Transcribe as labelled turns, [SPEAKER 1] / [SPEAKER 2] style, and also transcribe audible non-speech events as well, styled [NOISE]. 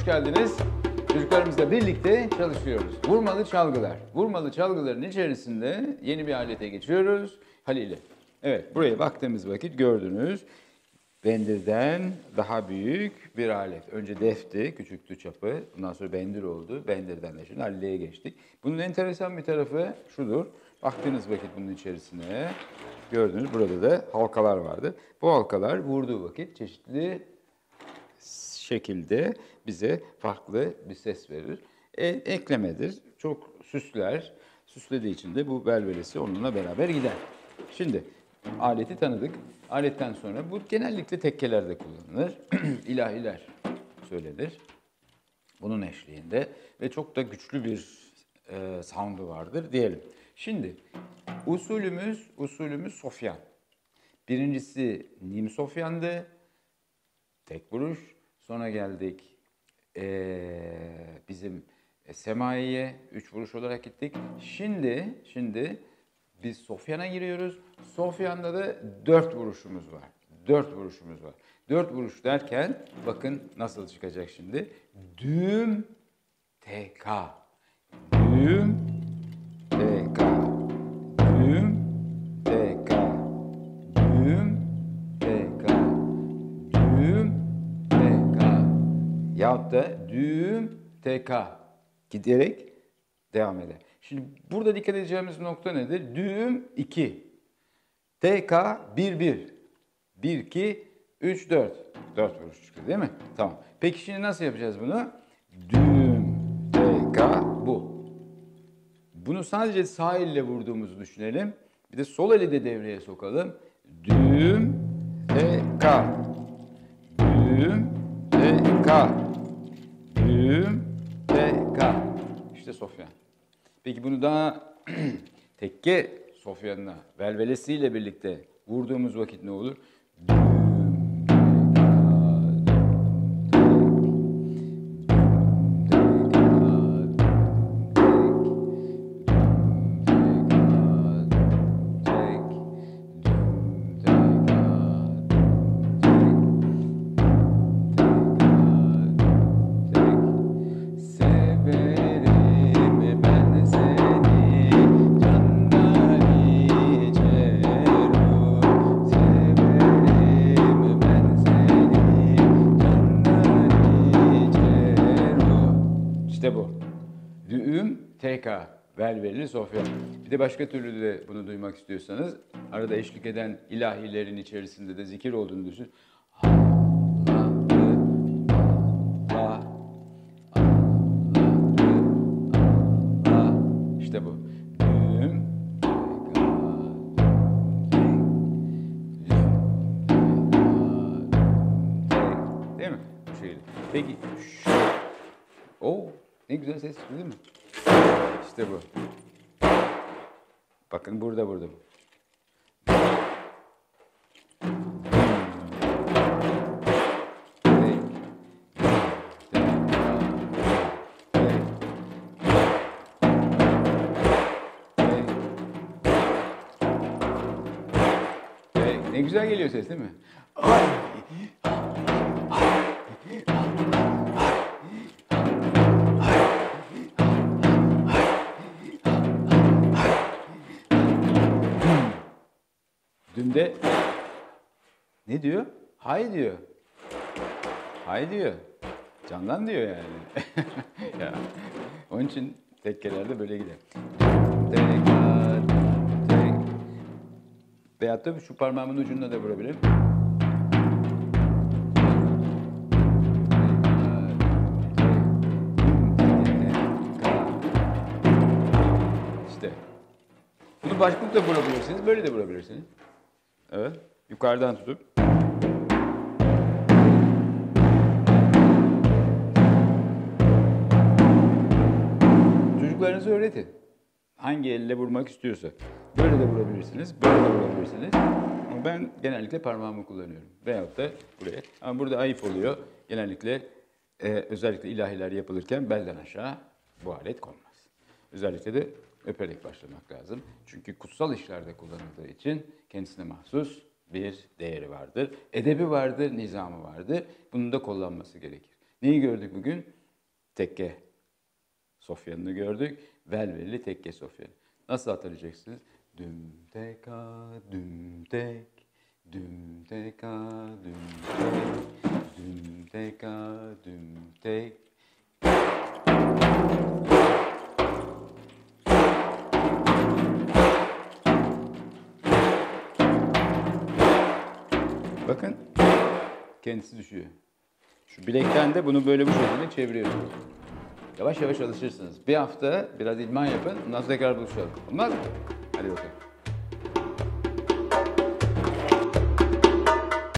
[SPEAKER 1] hoş geldiniz. Çocuklarımızla birlikte çalışıyoruz. Vurmalı çalgılar. Vurmalı çalgıların içerisinde yeni bir alete geçiyoruz. Halil'e. Evet, buraya baktığımız vakit gördünüz. Bendirden daha büyük bir alet. Önce defti, küçüktü çapı. Bundan sonra bendir oldu. Bendirden de şimdi Halil'e geçtik. Bunun enteresan bir tarafı şudur. Baktığınız vakit bunun içerisine gördünüz burada da halkalar vardı. Bu halkalar vurduğu vakit çeşitli şekilde bize farklı bir ses verir. E, eklemedir. Çok süsler. Süslediği için de bu velvelesi onunla beraber gider. Şimdi aleti tanıdık. Aletten sonra bu genellikle tekkelerde kullanılır. [CLEARS THROAT] İlahiler söylenir. Bunun eşliğinde ve çok da güçlü bir e, sound'u vardır diyelim. Şimdi usulümüz usulümüz Sofyan. Birincisi Nim Sofyan'dı. Tek vuruş. Sonra geldik ee, bizim Semai'ye üç vuruş olarak gittik. Şimdi şimdi biz Sofyan'a giriyoruz. Sofyan'da da dört vuruşumuz var. Dört vuruşumuz var. Dört vuruş derken bakın nasıl çıkacak şimdi. Düğüm TK. Düğüm da düğüm TK. Giderek devam eder. Şimdi burada dikkat edeceğimiz nokta nedir? Düğüm 2. TK 1 1. 1 2 3 4. 4 vuruş çıktı değil mi? Tamam. Peki şimdi nasıl yapacağız bunu? Düğüm TK bu. Bunu sadece sağ elle vurduğumuzu düşünelim. Bir de sol eli de devreye sokalım. Düğüm TK. Düğüm TK. Düğüm TK. İşte Sofyan. Peki bunu daha [CLEARS THROAT] tekke Sofyan'la velvelesiyle birlikte vurduğumuz vakit ne olur? Düğüm TK. Velveli Sofya. Bir de başka türlü de bunu duymak istiyorsanız arada eşlik eden ilahilerin içerisinde de zikir olduğunu düşün. İşte bu. Değil mi? Bu. Peki şu. Ne güzel ses değil mi? İşte bu. Bakın burada burada. Ne güzel geliyor ses değil mi? Ay. Dün de ne diyor? Hay diyor. Hay diyor. Candan diyor yani. [LAUGHS] ya. Onun için tekkelerde böyle gider. Tekrar, tek. Veyahut da şu parmağımın ucunda da vurabilirim. İşte. Bunu başlıkla da vurabilirsiniz, böyle de vurabilirsiniz. Evet. Yukarıdan tutup. Çocuklarınızı öğretin. Hangi elle vurmak istiyorsa. Böyle de vurabilirsiniz, böyle de vurabilirsiniz. Ama ben genellikle parmağımı kullanıyorum. Veyahut da buraya. Ama burada ayıp oluyor. Genellikle e, özellikle ilahiler yapılırken belden aşağı bu alet konmaz. Özellikle de öperek başlamak lazım. Çünkü kutsal işlerde kullanıldığı için kendisine mahsus bir değeri vardır. Edebi vardır, nizamı vardır. Bunun da kullanması gerekir. Neyi gördük bugün? Tekke Sofyan'ını gördük. Velvelili tekke Sofyan'ı. Nasıl hatırlayacaksınız? Düm teka düm tek düm teka düm tek düm teka düm tek Bakın kendisi düşüyor. Şu bilekten de bunu böyle bu şekilde çeviriyorsunuz. Yavaş yavaş alışırsınız. Bir hafta biraz idman yapın. Ondan sonra tekrar buluşalım. Olmaz mı? Hadi bakalım.